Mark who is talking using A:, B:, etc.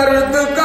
A: दर्द